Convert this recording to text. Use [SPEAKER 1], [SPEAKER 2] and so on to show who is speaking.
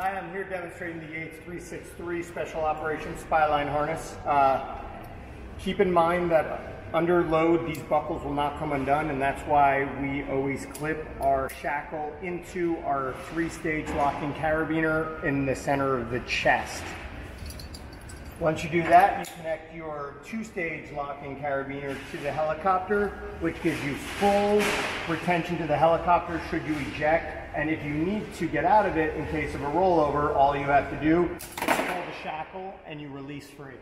[SPEAKER 1] Hi, I'm here demonstrating the Yates 363 Special Operations Spie Line harness. Uh, keep in mind that under load, these buckles will not come undone, and that's why we always clip our shackle into our three-stage locking carabiner in the center of the chest. Once you do that, you connect your two-stage locking carabiner to the helicopter, which gives you full retention to the helicopter should you eject. And if you need to get out of it in case of a rollover, all you have to do is pull the shackle and you release free.